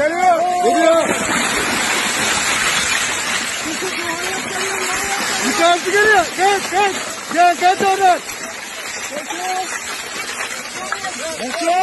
Geliyor. Geliyor. Yukarısı geliyor. Gel gel. Gel gel oradan. Bekle.